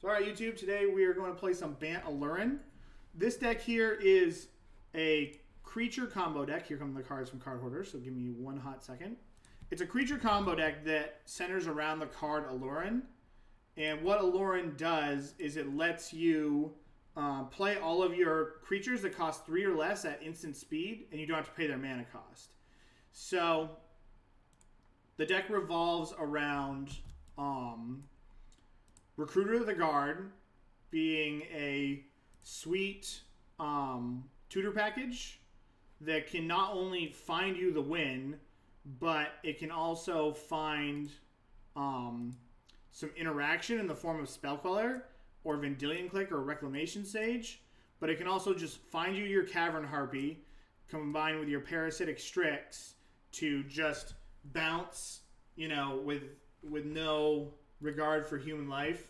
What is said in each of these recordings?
So, all right, YouTube, today we are going to play some Bant Aluren. This deck here is a creature combo deck. Here come the cards from Card Hoarder, so give me one hot second. It's a creature combo deck that centers around the card Aluren. And what Aluren does is it lets you uh, play all of your creatures that cost three or less at instant speed, and you don't have to pay their mana cost. So the deck revolves around um, Recruiter of the Guard being a sweet um, tutor package that can not only find you the win, but it can also find um, some interaction in the form of Spell Queller or Vendilion Clique or Reclamation Sage. But it can also just find you your Cavern Harpy combined with your Parasitic Strix to just bounce, you know, with with no regard for human life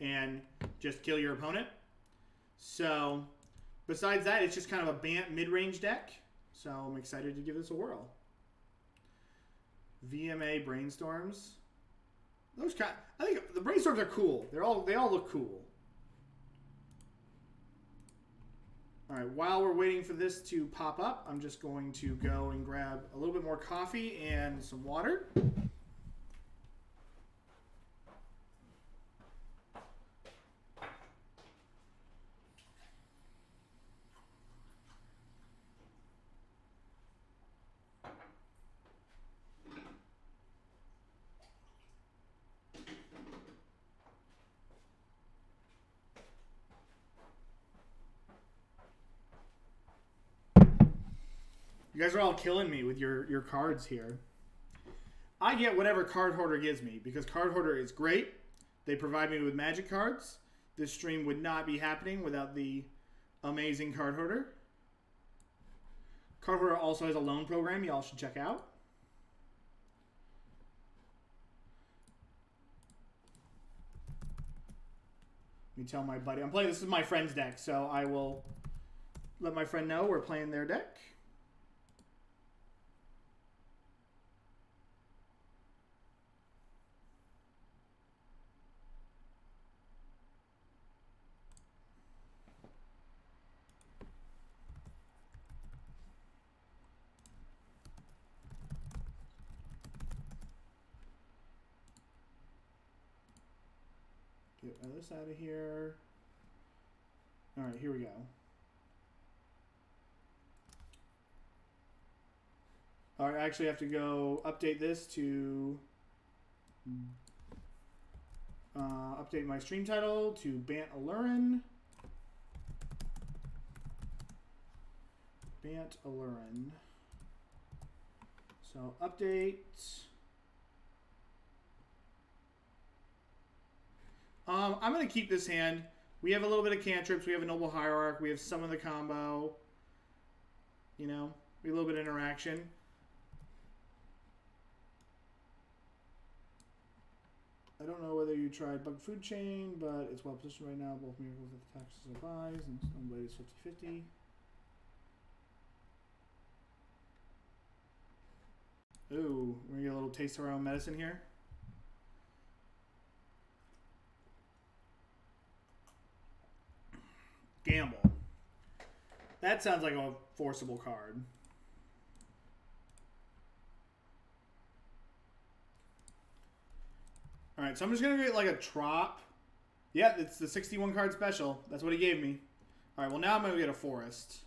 and just kill your opponent. So, besides that, it's just kind of a Bant mid-range deck. So I'm excited to give this a whirl. VMA brainstorms. Those kind, I think the brainstorms are cool. They're all they all look cool. All right, while we're waiting for this to pop up, I'm just going to go and grab a little bit more coffee and some water. You guys are all killing me with your, your cards here. I get whatever Card Hoarder gives me because Card Hoarder is great. They provide me with magic cards. This stream would not be happening without the amazing Card Hoarder. Card Hoarder also has a loan program y'all should check out. Let me tell my buddy. I'm playing, this is my friend's deck, so I will let my friend know we're playing their deck. Get this out of here. All right, here we go. All right, I actually have to go update this to uh, update my stream title to Bant Aluren. Bant Aluren. So update. Um, I'm going to keep this hand. We have a little bit of cantrips. We have a Noble Hierarch. We have some of the combo. You know, we have a little bit of interaction. I don't know whether you tried Bug Food Chain, but it's well positioned right now. Both miracles at the taxes and buys, and Stoneblade is 50 50. Ooh, we're gonna get a little taste of our own medicine here. Gamble. That sounds like a forcible card. All right, so I'm just to get like a trop. Yeah, it's the 61 card special. That's what he gave me. All right, well, now I'm to get a forest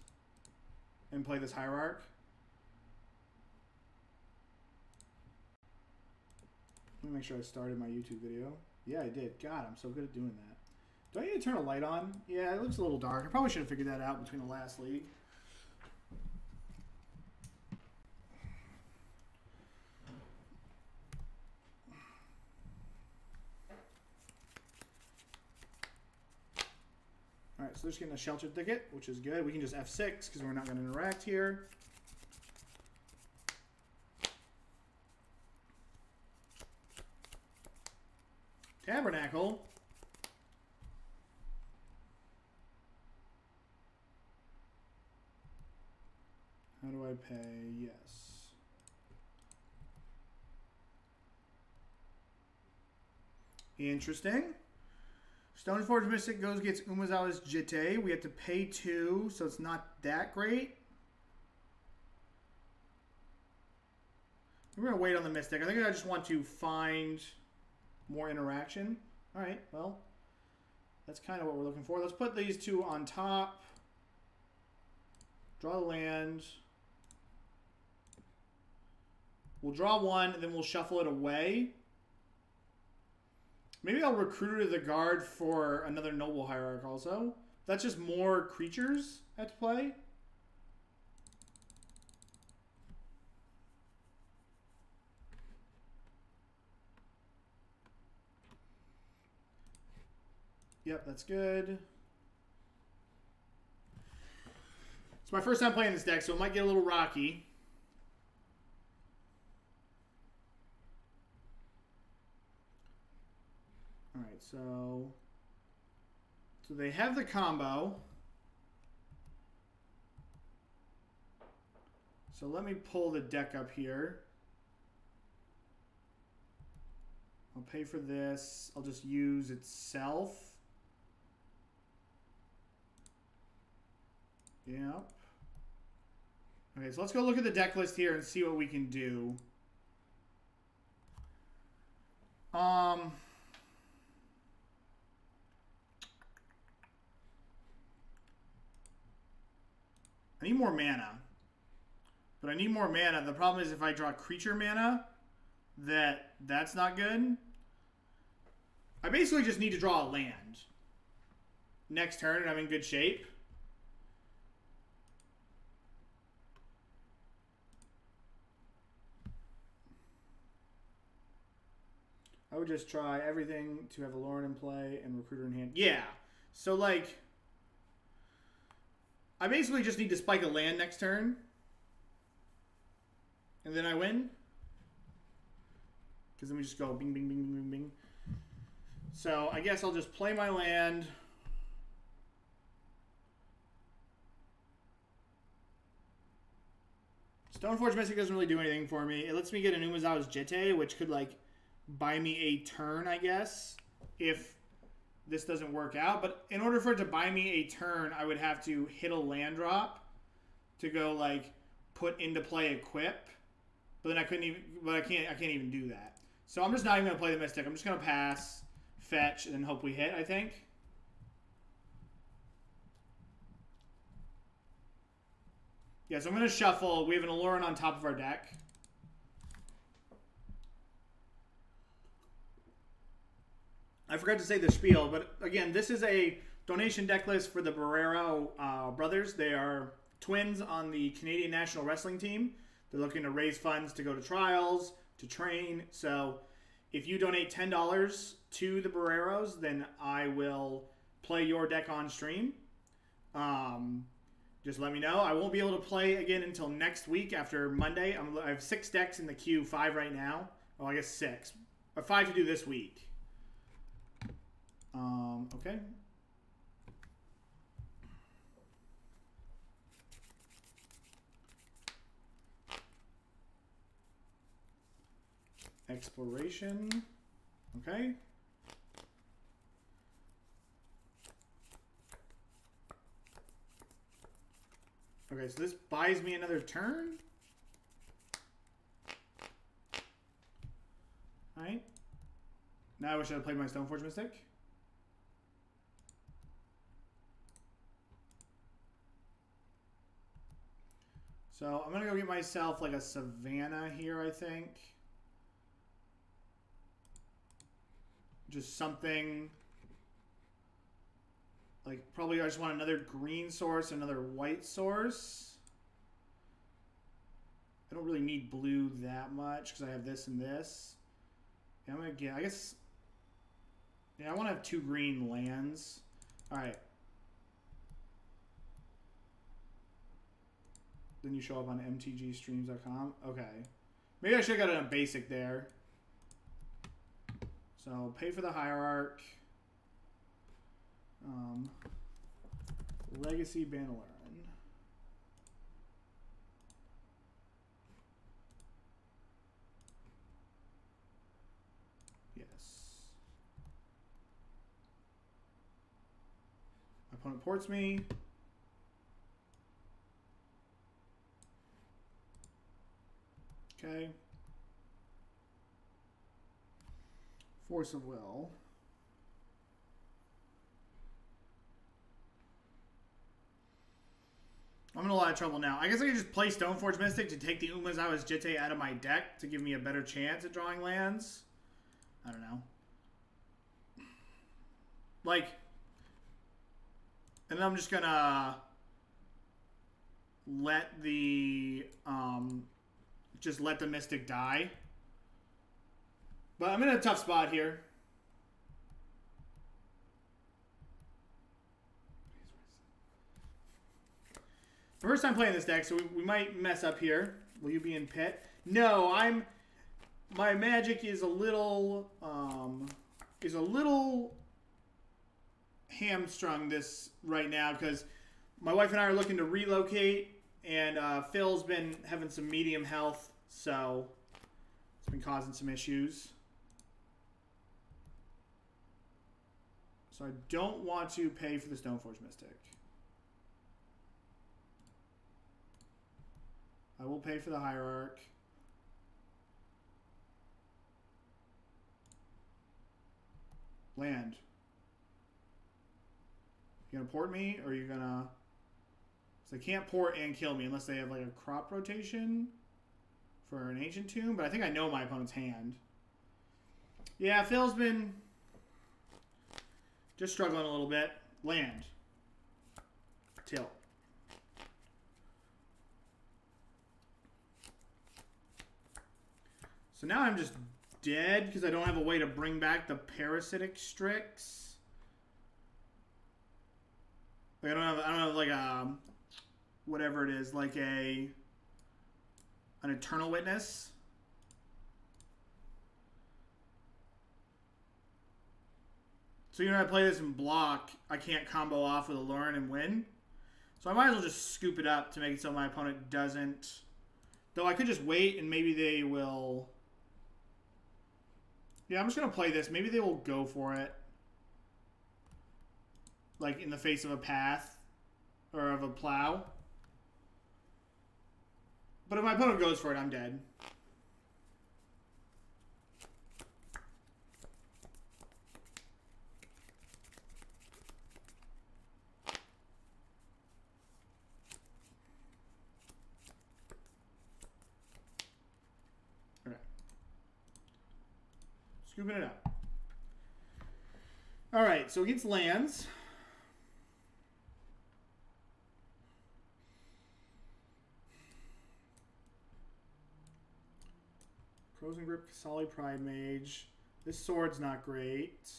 and play this hierarch. Let me make sure I started my YouTube video. Yeah, I did. God, I'm so good at doing that. Do I need to turn a light on? Yeah, it looks a little dark. I probably should have figured that out between the last league. Alright, so they're just getting a sheltered thicket, which is good. We can just F6 because we're not going to interact here. Tabernacle. How do I pay? Yes. Interesting. Stoneforge Mystic goes gets Umezawa's Jitte. We have to pay two, so it's not that great. We're gonna wait on the Mystic. I think I just want to find more interaction. All right, well, that's kind of what we're looking for. Let's put these two on top. Draw the land. We'll draw one, then we'll shuffle it away. Maybe I'll recruit the guard for another noble hierarch also. That's just more creatures at play. Yep, that's good. It's my first time playing this deck, so it might get a little rocky. So... So they have the combo. So let me pull the deck up here. I'll pay for this. I'll just use itself. Yep. Okay, so let's go look at the deck list here and see what we can do. Um... I need more mana. But I need more mana. The problem is if I draw creature mana, that that's not good. I basically just need to draw a land. Next turn and I'm in good shape. I would just try everything to have Aluren in play and Recruiter in hand. Yeah. So, like, I basically just need to spike a land next turn. And then I win. Because then we just go bing, bing, bing, bing, bing, bing. So, I guess I'll just play my land. Stoneforge Mystic doesn't really do anything for me. It lets me get an Umezawa's Jitte, which could, like, buy me a turn, I guess, if this doesn't work out. But in order for it to buy me a turn, I would have to hit a land drop to go like put into play equip. But then I couldn't even. But I can't. I can't even do that. So I'm just not even gonna play the mystic. I'm just gonna pass, fetch, and then hope we hit. I think. Yeah, so I'm gonna shuffle. We have an Aluren on top of our deck. I forgot to say the spiel, but again, this is a donation deck list for the Barreiro uh, brothers. They are twins on the Canadian national wrestling team. They're looking to raise funds to go to trials, to train. So if you donate $10 to the Barreiros, then I will play your deck on stream. Um, just let me know. I won't be able to play again until next week after Monday. I'm, i have six decks in the queue, five right now. Oh, I guess six. Or five to do this week. Um, okay. Exploration. Okay. Okay, so this buys me another turn? Alright. Now I wish I had played my Stoneforge Mystic. So I'm going to go get myself like a Savannah here, I think. Just something like probably I just want another green source, another white source. I don't really need blue that much because I have this and this. Yeah, I'm going to get, I guess, yeah, I want to have two green lands. All right. Then you show up on mtgstreams.com. Okay. Maybe I should have got it on basic there. So pay for the hierarch. Um, Legacy Bant Aluren. Yes. My Opponent ports me. Okay. Force of will. I'm in a lot of trouble now. I guess I could just play Stoneforge Mystic to take the Umezawa's Jitte out of my deck to give me a better chance at drawing lands. I don't know. Like, and then I'm just gonna let the, um, just let the Mystic die. But I'm in a tough spot here. First time playing this deck, so we, we might mess up here. Will you be in pit? No, I'm... My magic is a little... Um, is a little hamstrung this right now because my wife and I are looking to relocate and uh, Phil's been having some medium health, so it's been causing some issues. So I don't want to pay for the Stoneforge Mystic. I will pay for the Hierarch. Land. You gonna port me, or are you gonna... So they can't port and kill me unless they have like a crop rotation for an Ancient Tomb, but I think I know my opponent's hand. Yeah, Phil's been just struggling a little bit. Land. Tilt. So now I'm just dead because I don't have a way to bring back the parasitic Strix. Like I don't have I don't have like a whatever it is, like a an eternal witness. So you know I play this in block, I can't combo off with Aluren and win. So I might as well just scoop it up to make it so my opponent doesn't. Though I could just wait and maybe they will yeah, I'm just going to play this. Maybe they will go for it. Like, in the face of a path. Or of a plow. But if my opponent goes for it, I'm dead. Scooping it up. All right, so against lands. Krosan Grip, Qasali Pridemage. This sword's not great.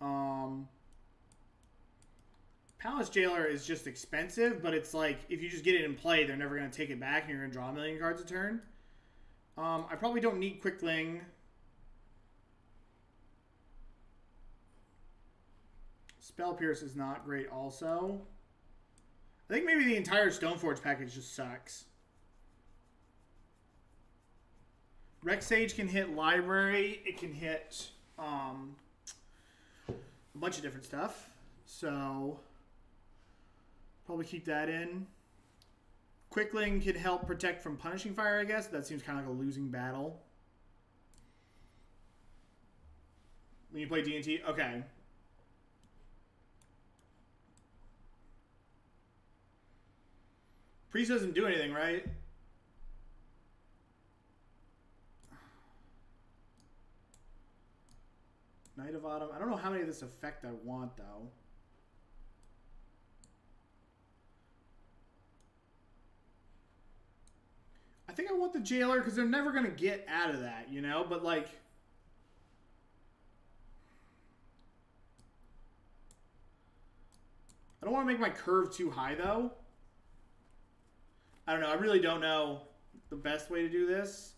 Um, Palace Jailer is just expensive, but it's like, if you just get it in play, they're never going to take it back, and you're going to draw a million cards a turn. Um, I probably don't need Quickling. Spell Pierce is not great also. I think maybe the entire Stoneforge package just sucks. Rex Sage can hit Library. It can hit um, a bunch of different stuff. So, probably keep that in. Quickling can help protect from Punishing Fire, I guess. That seems kind of like a losing battle. When you play D&T? Okay. Priest doesn't do anything, right? Knight of Autumn. I don't know how many of this effect I want, though. I think I want the Jailer because they're never going to get out of that, you know? But, like... I don't want to make my curve too high, though. I don't know. I really don't know the best way to do this.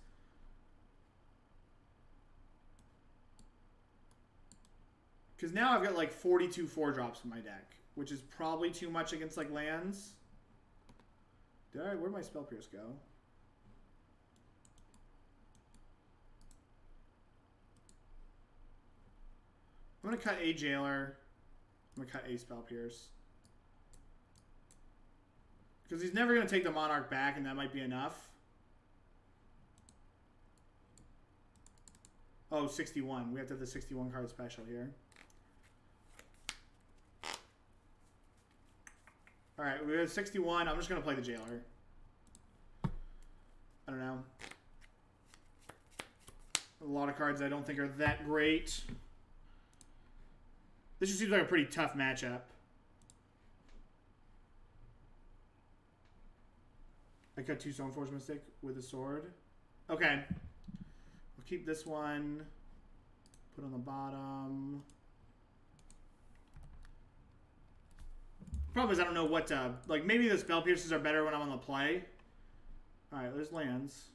Because now I've got like 42 four drops in my deck, which is probably too much against like lands. Did I? Where'd my spell pierce go? I'm gonna cut a jailer. I'm gonna cut a spell pierce. Because he's never gonna take the monarch back, and that might be enough. Oh, 61. We have to have the 61 card special here. Alright, we have 61. I'm just going to play the Jailer. I don't know. A lot of cards I don't think are that great. This just seems like a pretty tough matchup. I cut two Stoneforge Mystic with a sword. Okay. We'll keep this one. Put on the bottom. Problem is, I don't know what to... Like, maybe the Spell Pierces are better when I'm on the play. Alright, there's lands.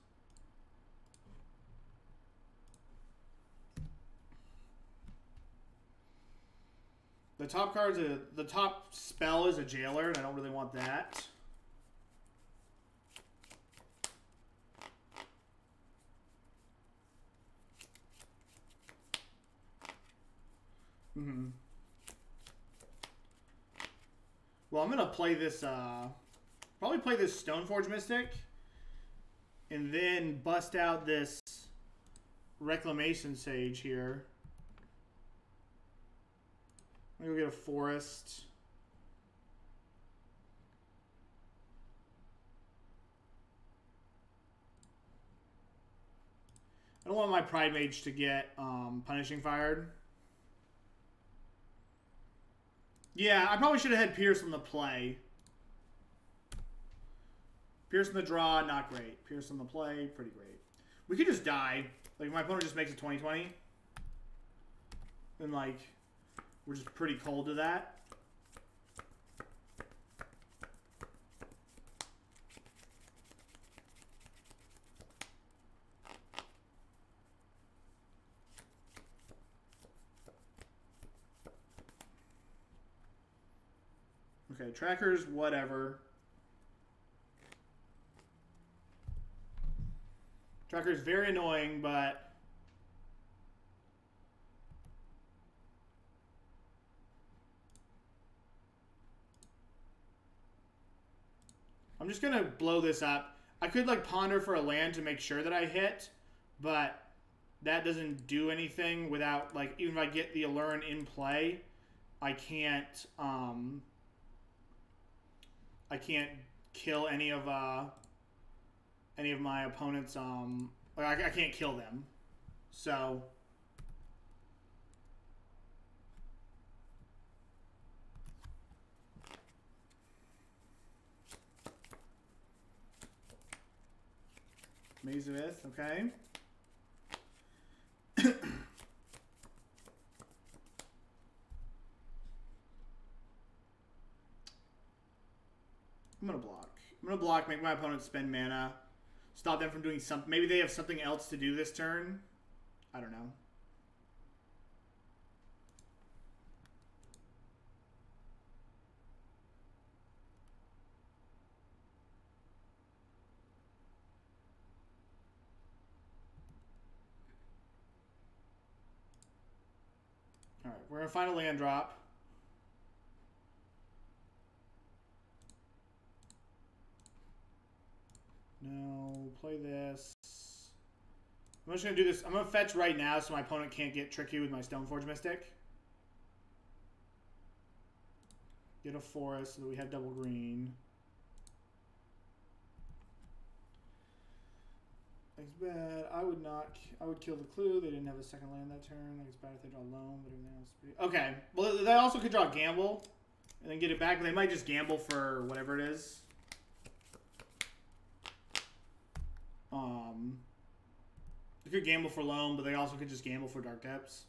The top card's a... The top spell is a Jailer, and I don't really want that. Mm-hmm. Well, I'm gonna play this. Uh, probably play this Stoneforge Mystic, and then bust out this Reclamation Sage here. I'm gonna go get a forest. I don't want my Pride Mage to get um, Punishing Fired. Yeah, I probably should have had Pierce on the play. Pierce on the draw, not great. Pierce on the play, pretty great. We could just die. Like, my opponent just makes a 20-20. Then, like, we're just pretty cold to that. Okay, trackers, whatever. Tracker's very annoying, but... I'm just going to blow this up. I could, like, ponder for a land to make sure that I hit, but that doesn't do anything without, like, even if I get the Aluren in play, I can't, um... I can't kill any of uh any of my opponents um I, I can't kill them. So Maze of okay. I'm gonna block. I'm gonna block, make my opponent spend mana. Stop them from doing something. Maybe they have something else to do this turn. I don't know. Alright, we're gonna find a land drop. No, play this. I'm just going to do this. I'm going to fetch right now so my opponent can't get tricky with my Stoneforge Mystic. Get a forest so that we have double green. Thanks bad. I would not. I would kill the clue. They didn't have a second land that turn. Like it's bad if they draw loam, but everything else. Be... Okay. Well, they also could draw gamble and then get it back. But they might just gamble for whatever it is. Um, they could gamble for loam, but they also could just gamble for dark depths.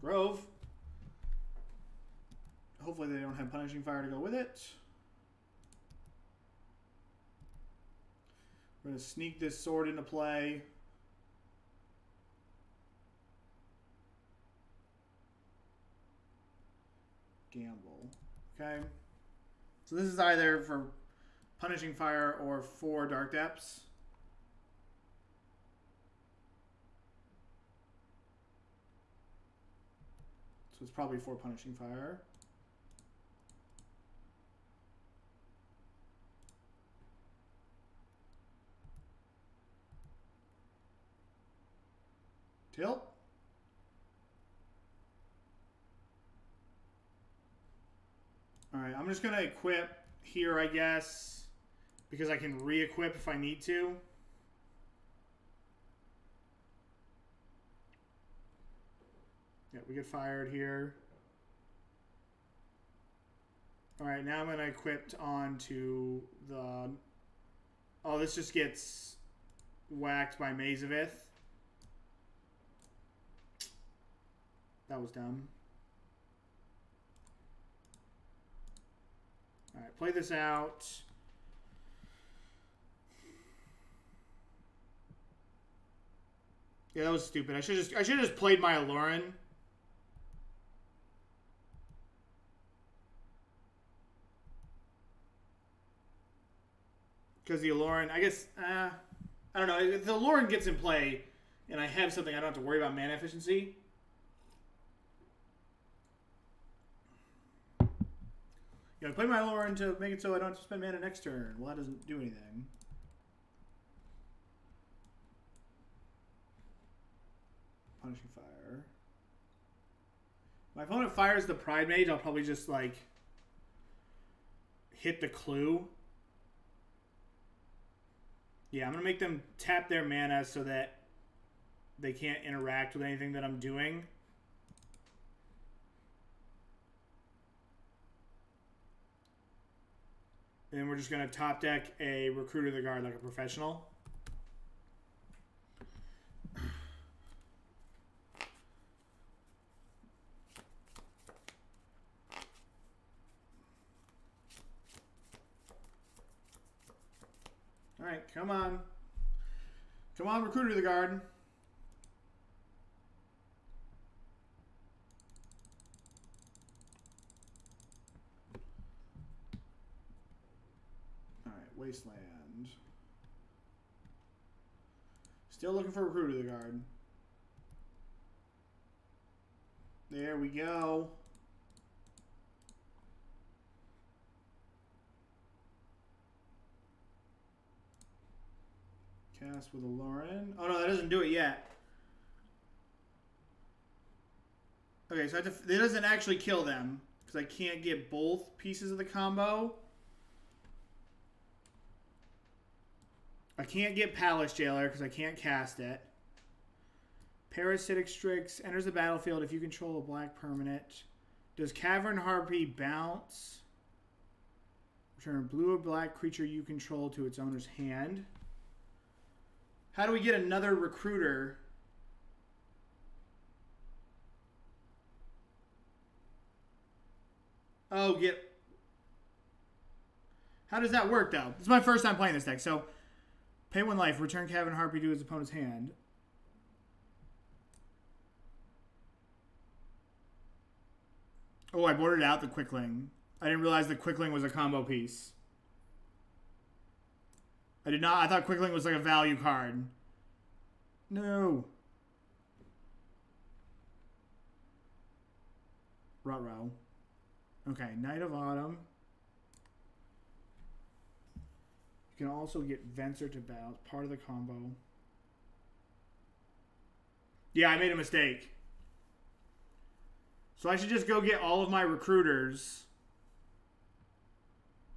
Grove. Hopefully they don't have Punishing Fire to go with it. We're going to sneak this sword into play. Gamble. Okay. So this is either for Punishing Fire or for Dark Depths. So it's probably for Punishing Fire. Tilt. All right, I'm just gonna equip here, I guess, because I can re-equip if I need to. Yeah, we get fired here. All right, now I'm gonna equip onto the. Oh, this just gets whacked by Maze of Ith. That was dumb. All right, play this out. Yeah, that was stupid. I should just I should have just played my Aluren. Because the Aluren, I guess, uh, I don't know. If the Aluren gets in play, and I have something, I don't have to worry about mana efficiency. You know, play my Lauren to make it so I don't have to spend mana next turn. Well, that doesn't do anything. Punishing fire. My opponent fires the Pride Mage, I'll probably just, like, hit the clue. Yeah, I'm going to make them tap their mana so that they can't interact with anything that I'm doing. And we're just going to top deck a Recruiter of the Guard like a professional. All right, come on. Come on, Recruiter of the Guard. Wasteland. Still looking for Recruiter of the Guard. There we go. Cast with Aluren. Oh no, that doesn't do it yet. Okay, so it doesn't actually kill them because I can't get both pieces of the combo. I can't get Palace Jailer because I can't cast it. Parasitic Strix enters the battlefield if you control a black permanent. Does Cavern Harpy bounce? Return a blue or black creature you control to its owner's hand. How do we get another recruiter? Oh, get... How does that work, though? This is my first time playing this deck, so... Pay one life. Return Cavern Harpy to his opponent's hand. Oh, I boarded out the Quickling. I didn't realize the Quickling was a combo piece. I did not. I thought Quickling was like a value card. No. Ruh-roh. Okay, Knight of Autumn. You can also get Venser to bounce, part of the combo. Yeah, I made a mistake. So I should just go get all of my recruiters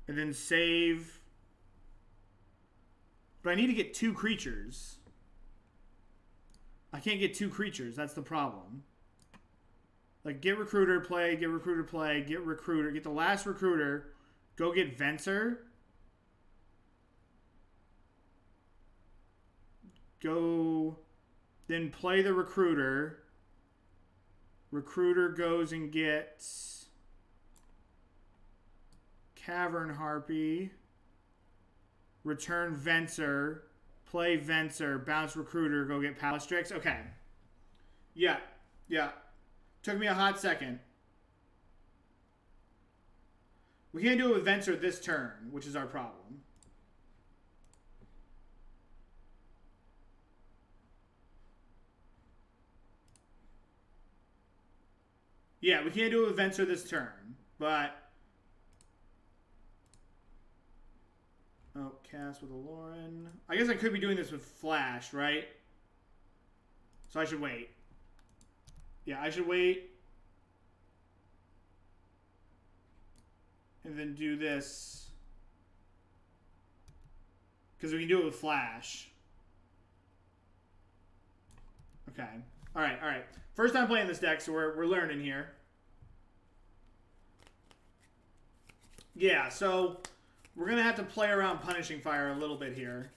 and then save. But I need to get two creatures. I can't get two creatures. That's the problem. Like, get recruiter, play, get recruiter, play, get recruiter, get the last recruiter, go get Venser, go then play the recruiter. Recruiter goes and gets Cavern Harpy. Return Venser. Play Venser. Bounce Recruiter. Go get Palastrix. Okay. Yeah. Yeah. Took me a hot second. We can't do it with Venser this turn, which is our problem. Yeah, we can't do with Venser this turn, but... Oh, cast with Aluren. I guess I could be doing this with Flash, right? So I should wait. Yeah, I should wait. And then do this. Because we can do it with Flash. Okay. All right, all right. First time playing this deck, so we're, we're learning here. Yeah, so we're going to have to play around Punishing Fire a little bit here.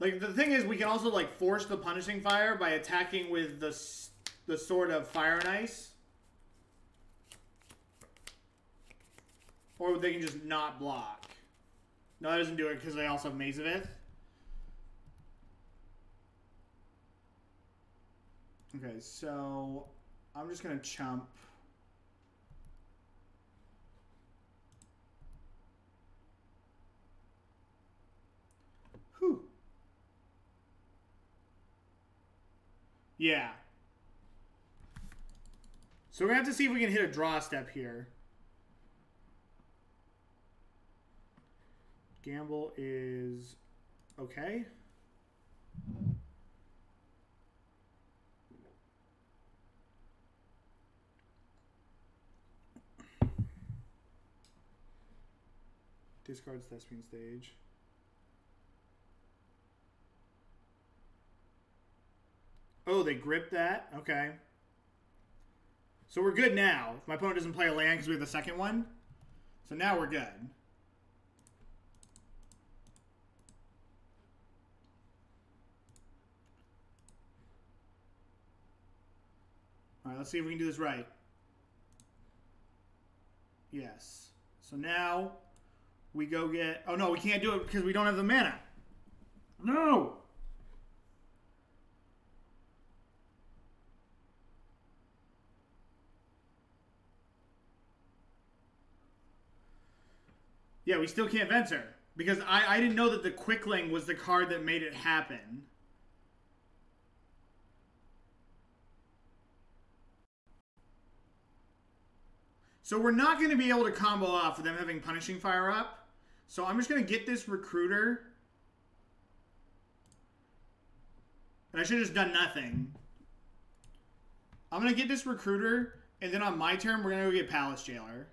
Like, the thing is, we can also, like, force the Punishing Fire by attacking with the, the Sword of Fire and Ice. Or they can just not block. No, that doesn't do it because they also have Maze of Ith. Okay, so I'm just going to chump. Whew. Yeah. So we're going to have to see if we can hit a draw step here. Gamble is okay. Discards Thespian Stage. Oh, they grip that? Okay. So we're good now. If my opponent doesn't play a land because we have the second one. So now we're good. All right, let's see if we can do this right. Yes. So now we go get... Oh, no, we can't do it because we don't have the mana. No! Yeah, we still can't Venser. Because I, I didn't know that the Quickling was the card that made it happen. So we're not going to be able to combo off with them having Punishing Fire up. So I'm just going to get this Recruiter. And I should have just done nothing. I'm going to get this Recruiter, and then on my turn, we're going to go get Palace Jailer.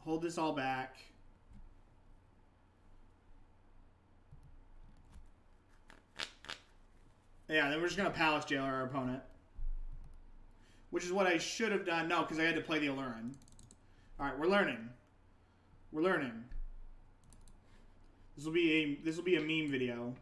Hold this all back. Yeah, then we're just going to Palace Jailer our opponent which is what I should have done. No, because I had to play the Aluren. All right, we're learning. We're learning. This will be a this will be a meme video.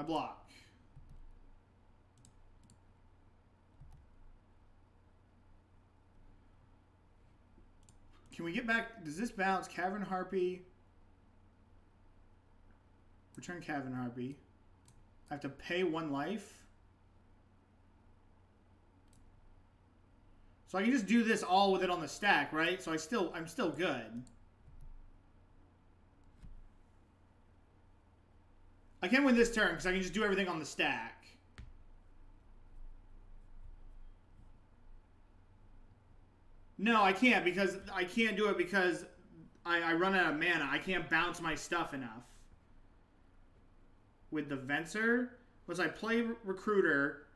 I block. Can we get back? Does this bounce Cavern Harpy? Return Cavern Harpy. I have to pay one life. So I can just do this all with it on the stack, right? So I still, I'm still good. I can win this turn because I can just do everything on the stack. No, I can't because I can't do it because I, I run out of mana. I can't bounce my stuff enough. With the Venser, was I play Recruiter,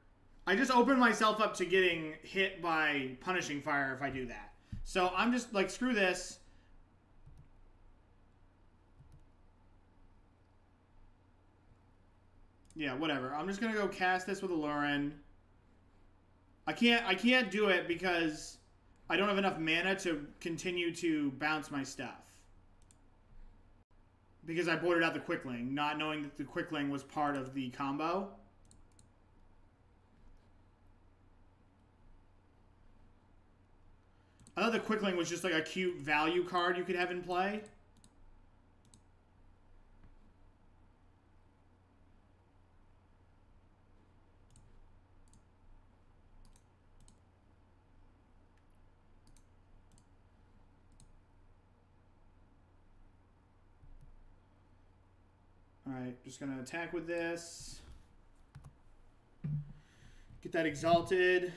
I just open myself up to getting hit by Punishing Fire if I do that. So I'm just like, screw this. Yeah, whatever. I'm just gonna go cast this with Aluren. I can't I can't do it because I don't have enough mana to continue to bounce my stuff. because I boarded out the Quickling, not knowing that the Quickling was part of the combo. I thought the Quickling was just like a cute value card you could have in play. Alright, just gonna attack with this. Get that exalted.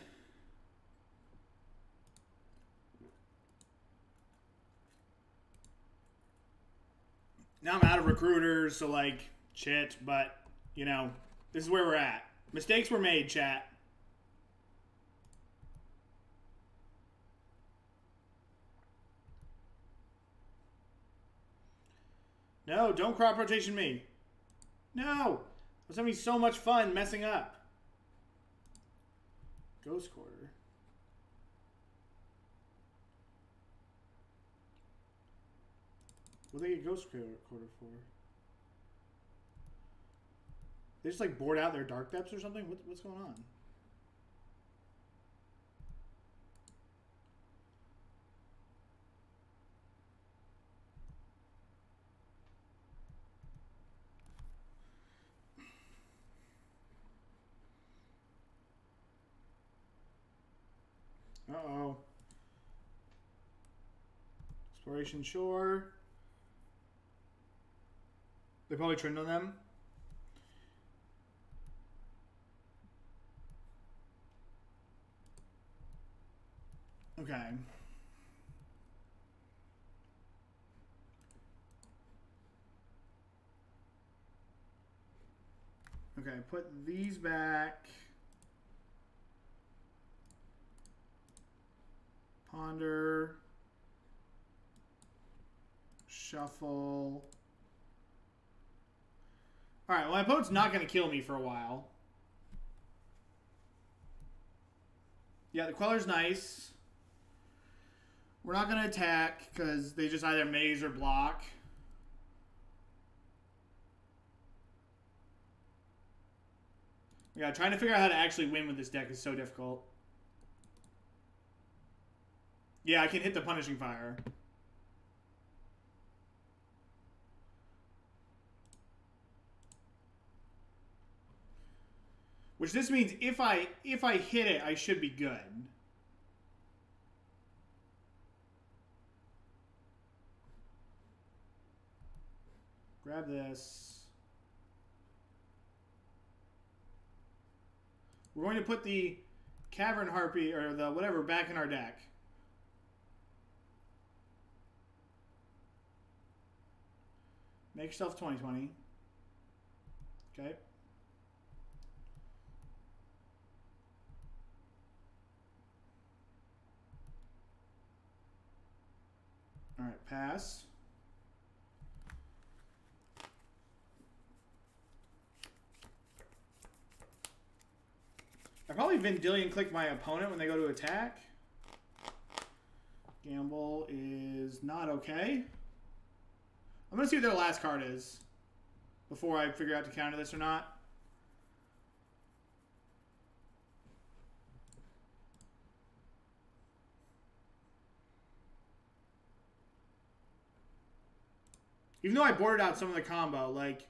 Now I'm out of recruiters, so like, shit, but, you know, this is where we're at. Mistakes were made, chat. No, don't crop rotation me. No! I was having so much fun messing up. Ghost Quarter. What they get Ghost Quarter for? They just like bored out their Dark Depths or something? What, what's going on? Uh-oh. Exploration Shore. They probably trimmed on them. Okay. Okay, put these back. Ponder. Shuffle. Alright, well, my opponent's not going to kill me for a while. Yeah, the Queller's nice. We're not going to attack because they just either maze or block. Yeah, trying to figure out how to actually win with this deck is so difficult. Yeah, I can hit the Punishing Fire. Which this means if I if I hit it, I should be good. Grab this. We're going to put the Cavern Harpy, or the whatever, back in our deck. Make yourself 2020. Okay. All right, pass. I probably Vendilion Clique my opponent when they go to attack. Gamble is not okay. I'm to see what their last card is before I figure out to counter this or not. Even though I boarded out some of the combo, like,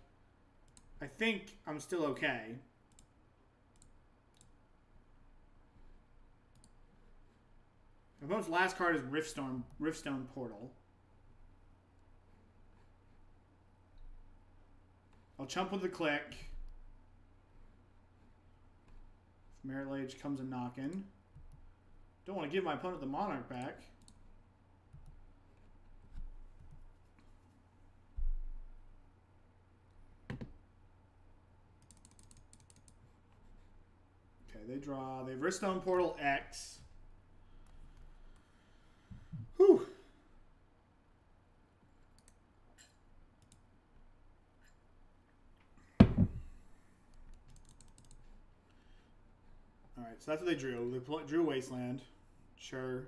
I think I'm still okay. My opponent's last card is Riftstone, Riftstone Portal. I'll chump with the Clique. If Marit Lage comes a knocking. Don't want to give my opponent the Monarch back. Okay, they draw. They have Riftstone Portal X. Whew. Alright, so that's what they drew. They drew Wasteland. Sure.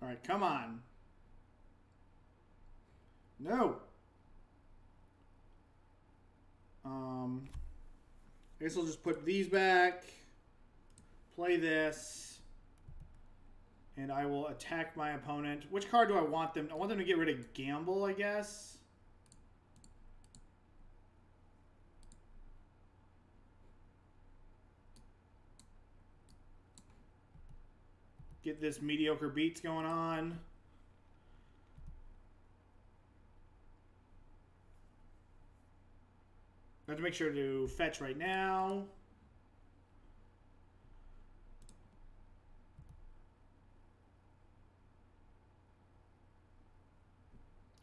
All right, come on. No. Um, I guess I'll just put these back, play this, and I will attack my opponent. Which card do I want them? I want them to get rid of Gamble, I guess. Get this mediocre beats going on. I have to make sure to fetch right now.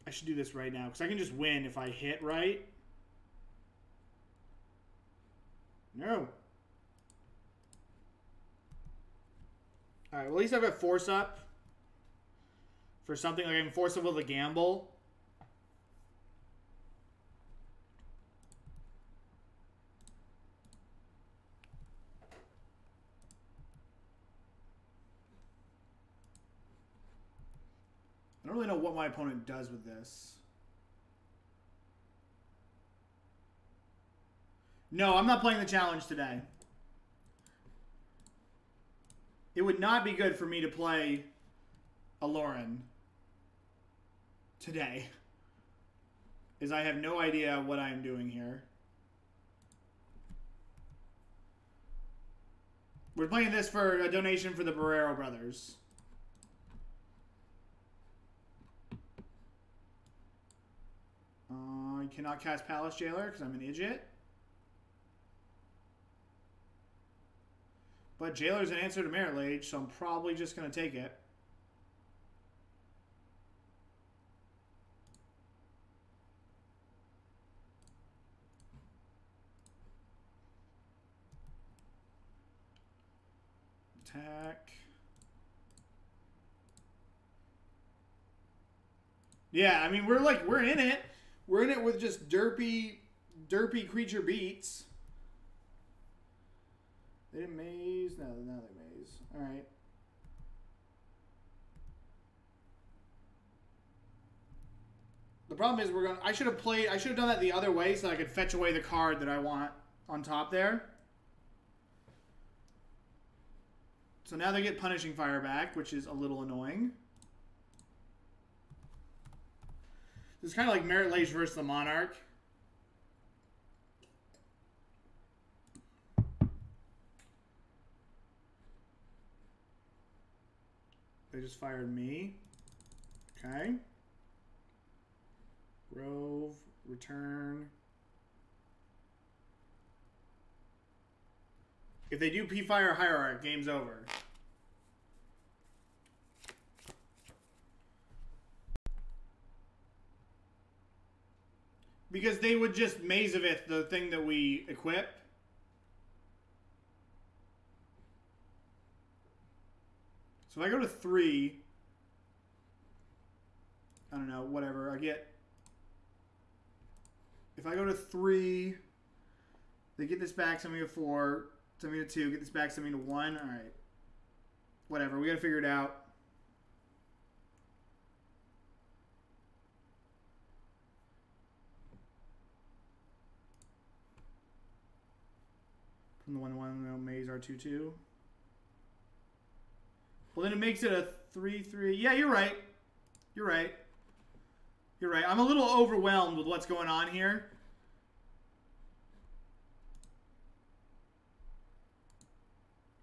I should do this right now because I can just win if I hit right. No. Alright, well, at least I've got force up for something like I'm with a gamble. I don't really know what my opponent does with this. No, I'm not playing the challenge today. It would not be good for me to play Aluren today. Is I have no idea what I'm doing here. We're playing this for a donation for the Barreiro brothers. Uh, I cannot cast Palace Jailer because I'm an idiot. But Jailer's an answer to Marit Lage, so I'm probably just going to take it. Attack. Yeah, I mean, we're like, we're in it. We're in it with just derpy, derpy creature beats. They didn't maze? No, now they maze. Alright. The problem is we're going to... I should have played... I should have done that the other way so I could fetch away the card that I want on top there. So now they get Punishing Fire back, which is a little annoying. It's kind of like Marit Lage versus the Monarch. They just fired me. Okay. Rove, return. If they do P-Fire Hierarch, game's over. Because they would just Maze of Ith the thing that we equip. So if I go to three, I don't know, whatever, I get, if I go to three, they get this back, send me to four, send me to two, get this back, send me to one, all right. Whatever, we gotta figure it out. From the one one no maze R two two. Well, then it makes it a 3-3. Yeah, you're right. You're right. You're right. I'm a little overwhelmed with what's going on here.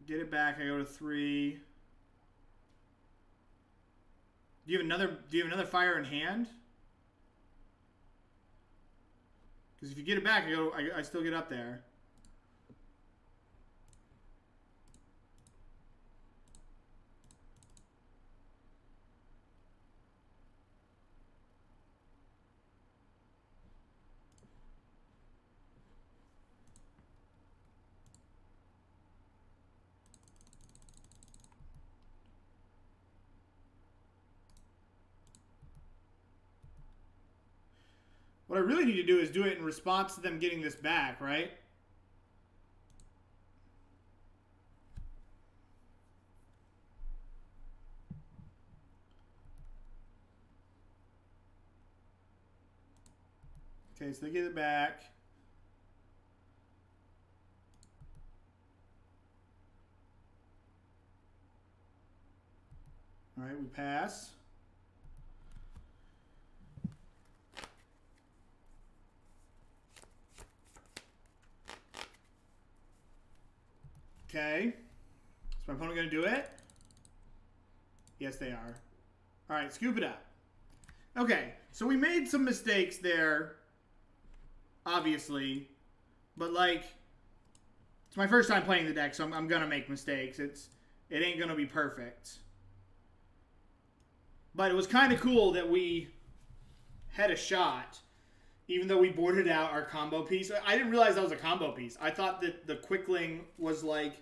Get it back. I go to 3. Do you have another do you have another fire in hand? Because if you get it back, I go I, I still get up there. What I really need to do is do it in response to them getting this back, right? Okay, so they get it back. All right, we pass. Okay. Is my opponent going to do it? Yes, they are. All right, scoop it up. Okay, so we made some mistakes there, obviously, but like, it's my first time playing the deck, so I'm, I'm gonna make mistakes. It's it ain't gonna be perfect, but it was kind of cool that we had a shot, even though we boarded out our combo piece. I didn't realize that was a combo piece. I thought that the Quickling was like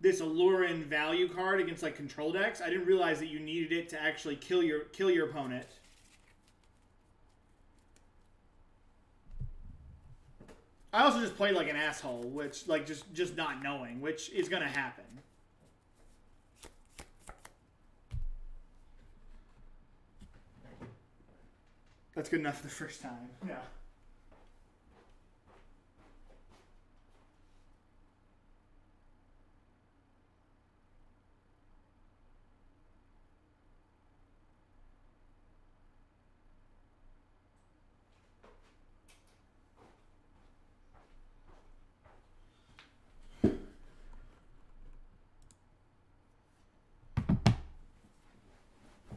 this Aluren value card against like control decks. I didn't realize that you needed it to actually kill your kill your opponent. I also just played like an asshole, which like just just not knowing, which is gonna happen. That's good enough for the first time. Yeah.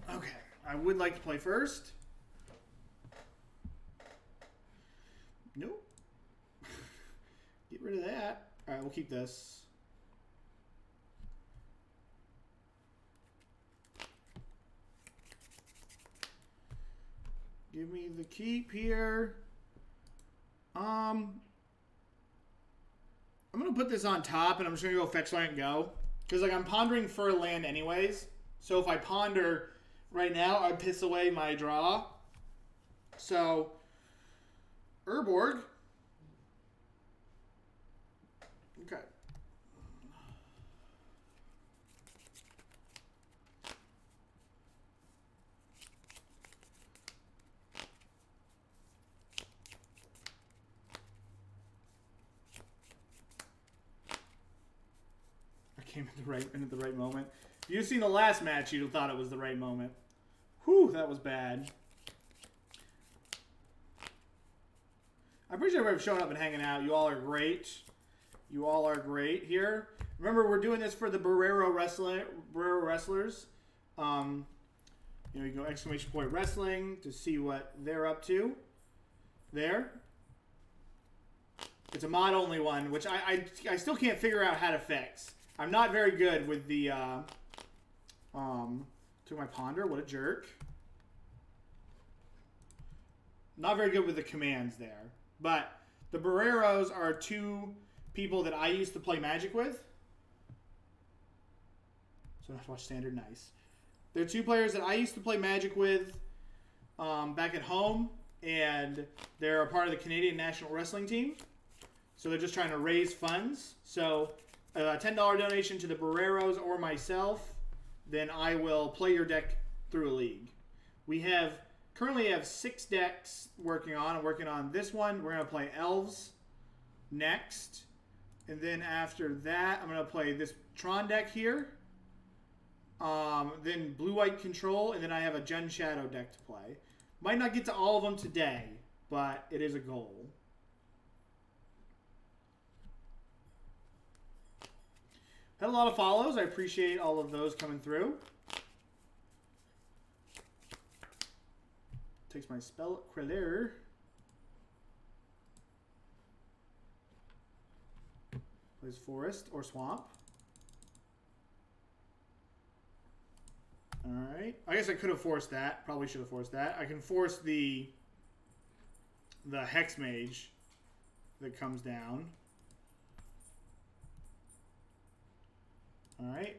Okay, I would like to play first. Nope. Get rid of that. All right, we'll keep this. Give me the keep here. Um, I'm gonna put this on top, and I'm just gonna go fetch land and go because like I'm pondering for a land anyways. So if I ponder right now, I'd piss away my draw. So Urborg. Okay. I came at the right at the right moment. If you'd seen the last match, you'd have thought it was the right moment. Whew, that was bad. I appreciate everybody showing up and hanging out. You all are great. You all are great here. Remember, we're doing this for the Barreiro wrestler, Barreiro wrestlers. Um, you know, you go exclamation point wrestling to see what they're up to. There. It's a mod only one, which I, I, I still can't figure out how to fix. I'm not very good with the uh, um, to my ponder. What a jerk. Not very good with the commands there. But the Barreiros are two people that I used to play Magic with. So I have to watch Standard Nice. They're two players that I used to play Magic with um, back at home, and they're a part of the Canadian national wrestling team. So they're just trying to raise funds. So a $10 donation to the Barreiros or myself, then I will play your deck through a league. We have currently have six decks working on. I'm working on this one. We're going to play Elves next. And then after that, I'm going to play this Tron deck here. Um, then Blue-White Control. And then I have a Gen Shadow deck to play. Might not get to all of them today, but it is a goal. Had a lot of follows. I appreciate all of those coming through. Takes my spell Queller. Plays Forest or Swamp. Alright. I guess I could have forced that. Probably should have forced that. I can force the the Hex Mage that comes down. Alright.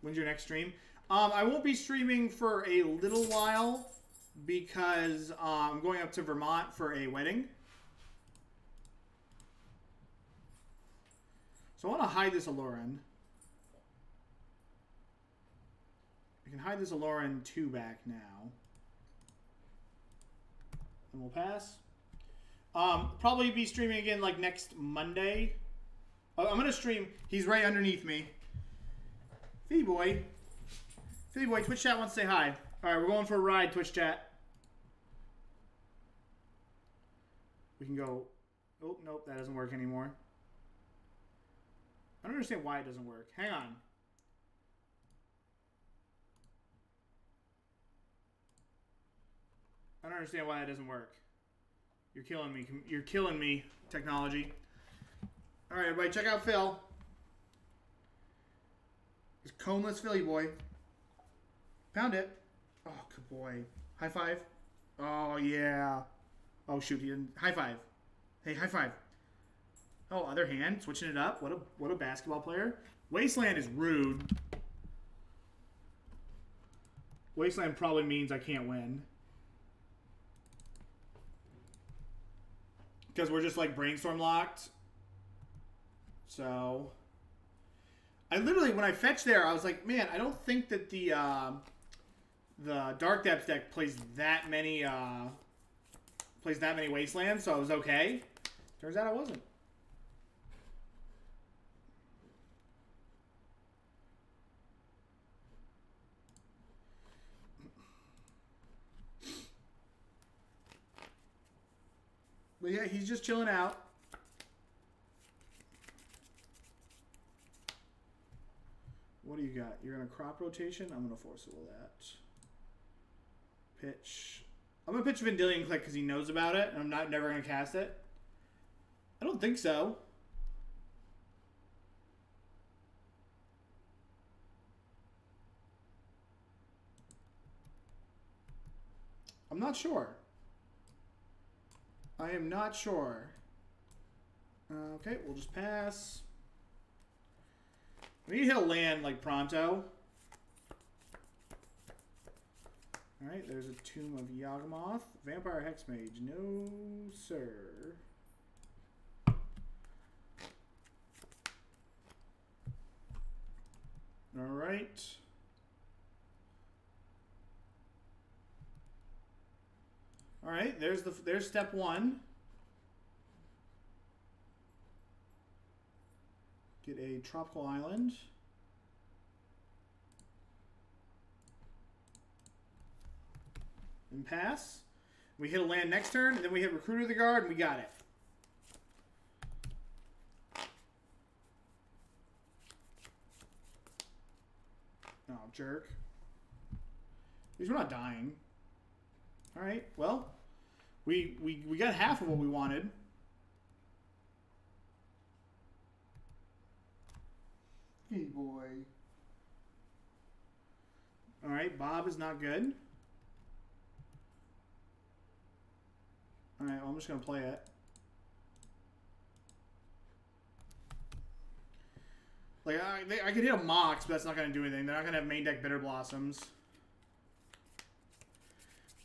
When's your next stream? Um, I won't be streaming for a little while because uh, I'm going up to Vermont for a wedding. So I want to hide this Aluren. I can hide this Aluren 2 back now. and we'll pass. Um, probably be streaming again like next Monday. Oh, I'm gonna stream. He's right underneath me. Fee boy. Fee boy, Twitch chat wants to say hi. All right, we're going for a ride, Twitch chat. We can go. Oh, nope, that doesn't work anymore. I don't understand why it doesn't work. Hang on. I don't understand why that doesn't work. You're killing me. You're killing me, technology. All right, everybody, check out Phil. It's coneless Philly boy. Found it. Oh, good boy. High five. Oh, yeah. Oh, shoot. He didn't. High five. Hey, high five. Oh, other hand. Switching it up. What a, what a basketball player. Wasteland is rude. Wasteland probably means I can't win. Because we're just like brainstorm locked. So. I literally, when I fetched there, I was like, man, I don't think that the uh, the Dark Depths deck plays that many uh, plays that many Wastelands, so I was okay. Turns out I wasn't. But yeah, he's just chilling out. What do you got? You're going to crop rotation? I'm going to force all that. Pitch. I'm going to pitch Vendilion Clique because he knows about it, and I'm not never going to cast it. I don't think so. I'm not sure. I am not sure. Uh, okay, we'll just pass. We need to hit a land like pronto. Alright, there's a Tomb of Yawgmoth. Vampire Hexmage. No, sir. Alright. Alright, there's the there's step one. Get a tropical island. And pass. We hit a land next turn, and then we hit Recruiter the Guard, and we got it. Oh, jerk. At least we're not dying. Alright, well, we, we, we got half of what we wanted. Hey, boy. Alright, Bob is not good. Alright, well, I'm just going to play it. Like, I, they, I could hit a Mox, but that's not going to do anything. They're not going to have main deck Bitter Blossoms.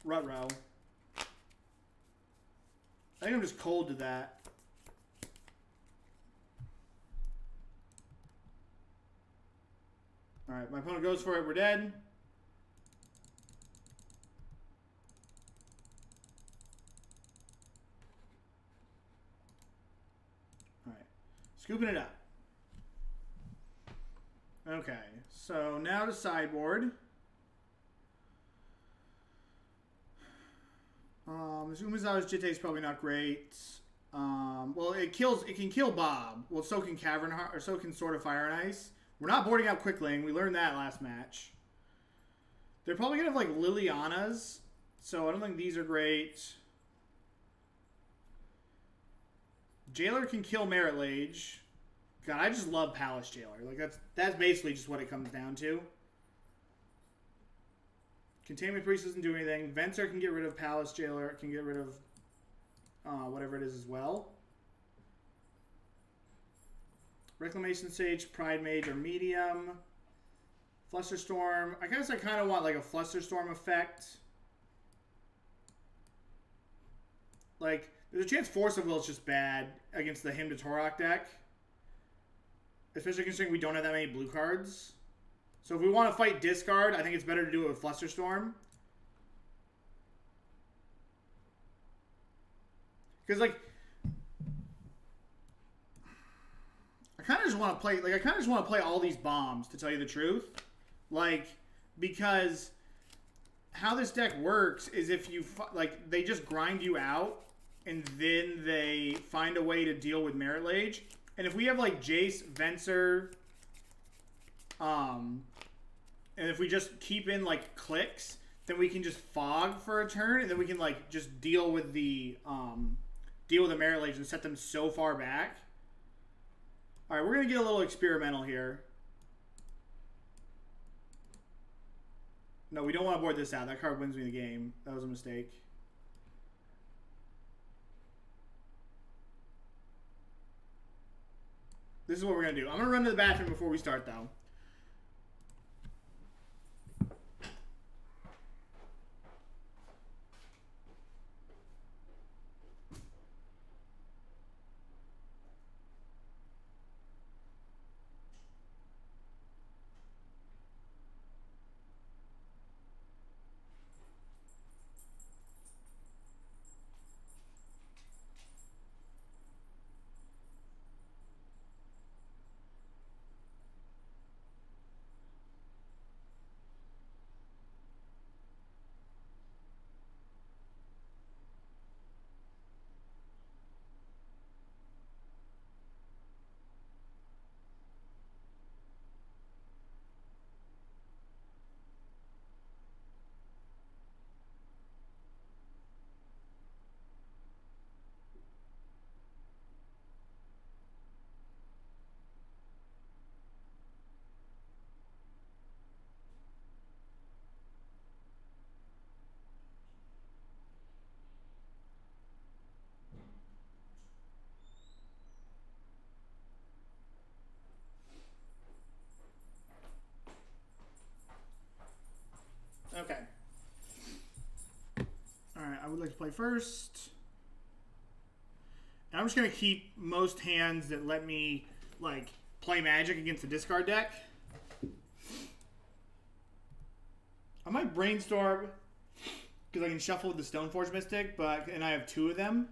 Rutrow. I think I'm just cold to that. Alright, my opponent goes for it. We're dead. Alright. Scooping it up. Okay, so now to sideboard. Um, Umezawa's Jitte is probably not great. Um, well, it kills. It can kill Bob. Well, so can Cavern Harpy, or so can Sword of Fire and Ice. We're not boarding out Quickling. We learned that last match. They're probably gonna have like Lilianas, so I don't think these are great. Jailer can kill Marit Lage. God, I just love Palace Jailer. Like that's that's basically just what it comes down to. Containment Priest doesn't do anything. Venser can get rid of Palace Jailer. Can get rid of uh, whatever it is as well. Reclamation Sage, Pride Mage or medium. Flusterstorm. I guess I kind of want like a Flusterstorm effect. Like, there's a chance Force of Will is just bad against the Hymn to Tourach deck. Especially considering we don't have that many blue cards. So if we want to fight discard, I think it's better to do it with Flusterstorm. Because like, I kind of just want to play. Like, I kind of just want to play all these bombs. To tell you the truth, like because how this deck works is if you like they just grind you out and then they find a way to deal with Marit Lage. And if we have like Jace, Venser, um, and if we just keep in like Cliques, then we can just fog for a turn, and then we can like just deal with the um, deal with the Marit Lage and set them so far back. All right, we're gonna get a little experimental here. No, we don't want to board this out. That card wins me the game. That was a mistake. This is what we're going to do. I'm going to run to the bathroom before we start, though. Okay. Alright, I would like to play first. And I'm just going to keep most hands that let me, like, play Magic against the discard deck. I might brainstorm because I can shuffle with the Stoneforge Mystic, but and I have two of them.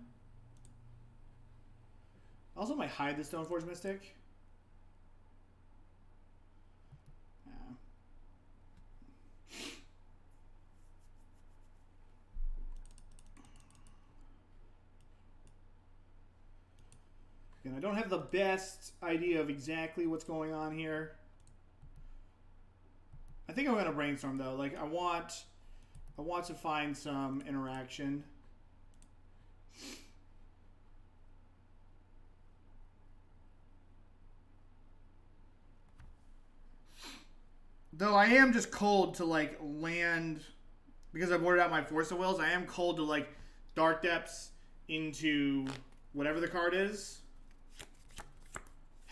I also might hide the Stoneforge Mystic. And I don't have the best idea of exactly what's going on here. I think I'm going to brainstorm though. Like I want I want to find some interaction. Though I am just cold to like land because I boarded out my Force of Wills, I am cold to like Dark Depths into whatever the card is.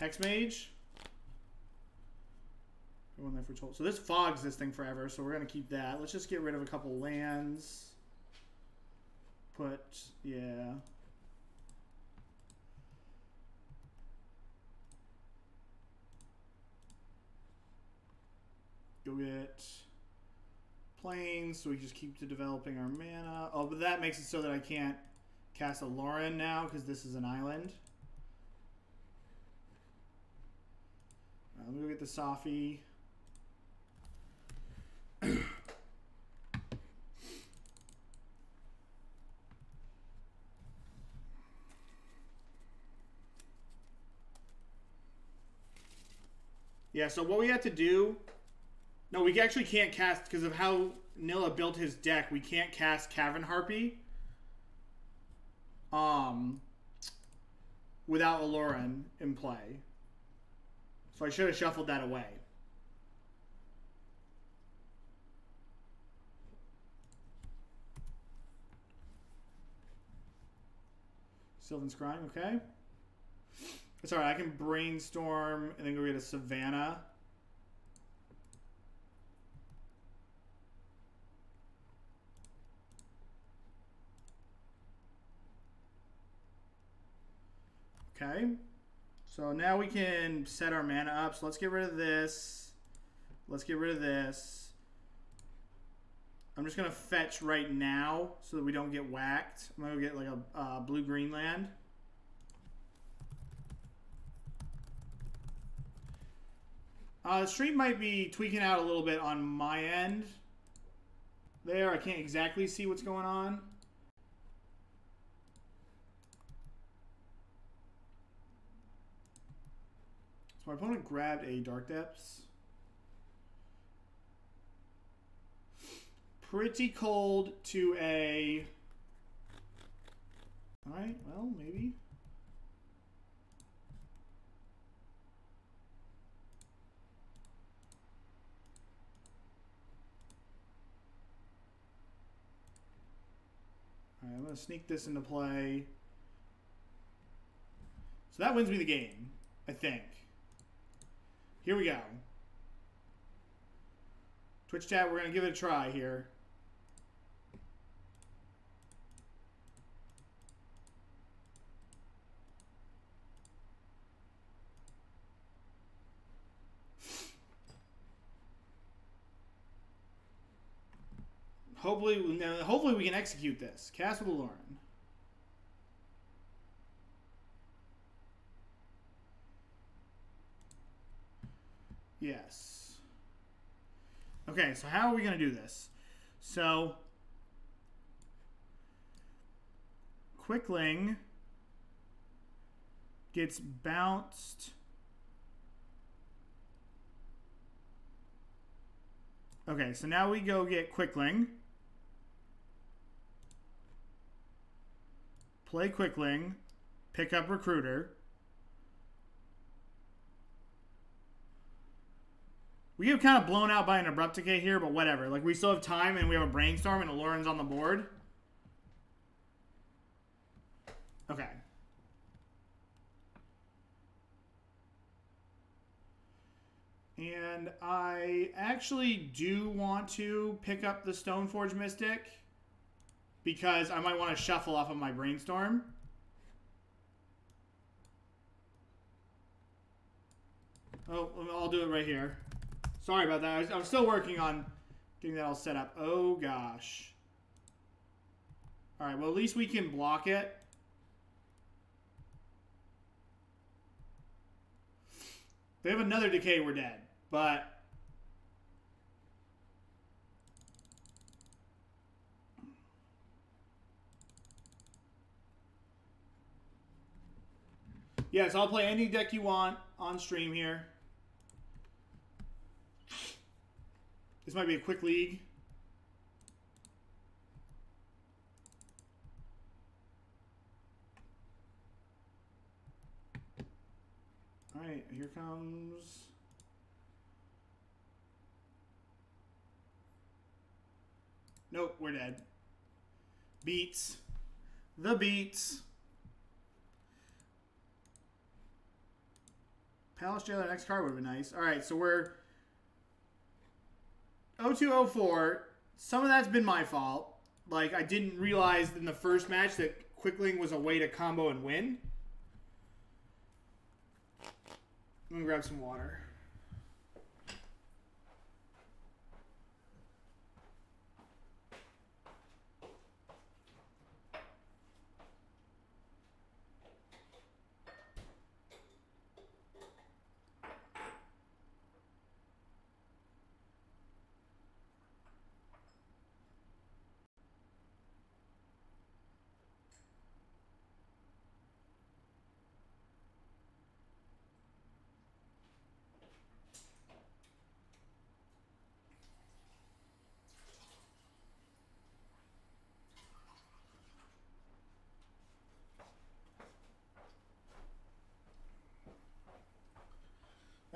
Hex Mage. One there for total. So this fogs this thing forever, so we're gonna keep that. Let's just get rid of a couple lands. Put yeah. Go get Plains, so we just keep developing our mana. Oh, but that makes it so that I can't cast Aluren now because this is an island. Let me go get the Safi. yeah, so what we have to do... No, we actually can't cast, because of how Nilla built his deck, we can't cast Cavern Harpy. Um, without Aluren in play. So I should have shuffled that away. Sylvan Scrying, okay. It's alright, I can brainstorm and then go get a Savannah. Okay. So now we can set our mana up. So let's get rid of this. Let's get rid of this. I'm just gonna fetch right now so that we don't get whacked. I'm gonna get like a uh, blue green land. Uh, the stream might be tweaking out a little bit on my end. There, I can't exactly see what's going on. My opponent grabbed a Dark Depths. Pretty cold to a... Alright, well, maybe. Alright, I'm going to sneak this into play. So that wins me the game, I think. Here we go. Twitch chat, we're going to give it a try here. Hopefully, hopefully we can execute this. Cast with Aluren. Yes. Okay, so how are we going to do this? So, Quickling gets bounced. Okay, so now we go get Quickling. Play Quickling. Pick up Recruiter. We get kind of blown out by an abrupt decay here, but whatever. Like we still have time, and we have a brainstorm, and Aluren's on the board. Okay. And I actually do want to pick up the Stoneforge Mystic because I might want to shuffle off of my brainstorm. Oh, I'll do it right here. Sorry about that. I am still working on getting that all set up. Oh, gosh. All right, well, at least we can block it. they have another decay, we're dead. But... Yes, I'll play any deck you want on stream here. This might be a quick league. All right, here comes... Nope, we're dead. Beats. The beats. Palace Jailer next card would be nice. All right, so we're 0204, some of that's been my fault. Like, I didn't realize in the first match that Quickling was a way to combo and win. I'm gonna grab some water.